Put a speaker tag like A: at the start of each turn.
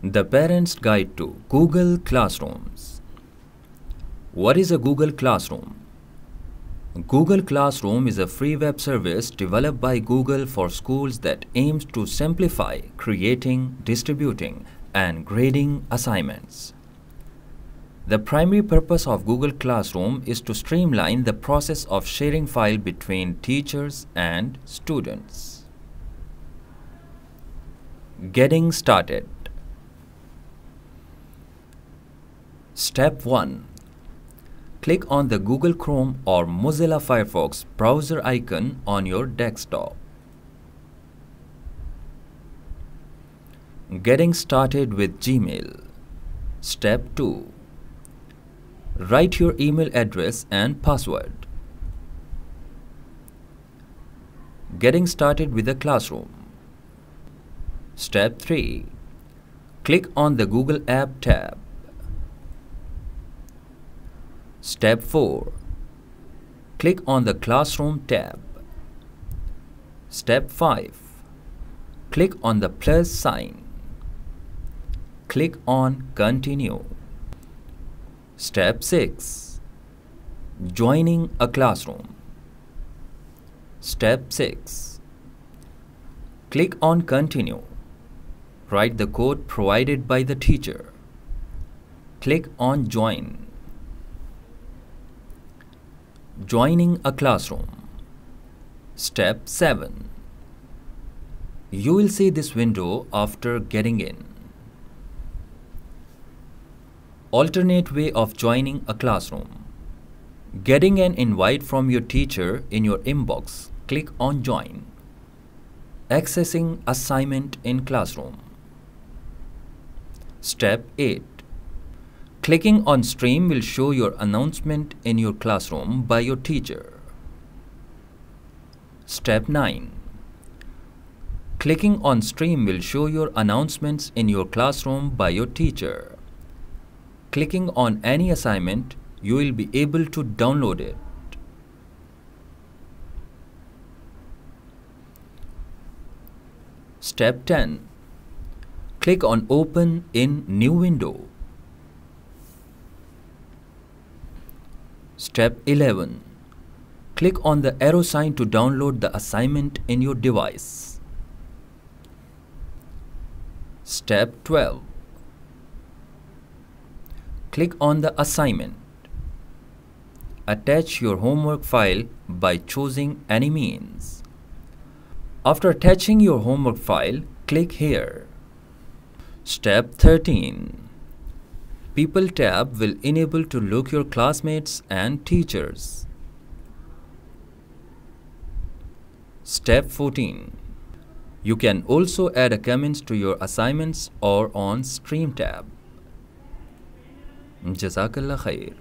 A: The Parent's Guide to Google Classrooms. What is a Google Classroom? Google Classroom is a free web service developed by Google for schools that aims to simplify creating, distributing, and grading assignments. The primary purpose of Google Classroom is to streamline the process of sharing file between teachers and students. Getting started. Step 1. Click on the Google Chrome or Mozilla Firefox browser icon on your desktop. Getting started with Gmail. Step 2. Write your email address and password. Getting started with the classroom. Step 3. Click on the Google App tab. Step 4. Click on the Classroom tab. Step 5. Click on the plus sign. Click on Continue. Step 6. Joining a classroom. Step 6. Click on Continue. Write the code provided by the teacher. Click on Join. Joining a classroom. Step 7. You will see this window after getting in. Alternate way of joining a classroom. Getting an invite from your teacher in your inbox, click on Join. Accessing assignment in classroom. Step 8. Clicking on Stream will show your announcement in your classroom by your teacher. Step 9. Clicking on Stream will show your announcements in your classroom by your teacher. Clicking on any assignment, you will be able to download it. Step 10. Click on Open in New Window. Step 11. Click on the arrow sign to download the assignment in your device. Step 12. Click on the assignment. Attach your homework file by choosing any means. After attaching your homework file, click here. Step 13. People tab will enable to look your classmates and teachers. Step 14. You can also add a comments to your assignments or on Stream tab. Jazakallah khair.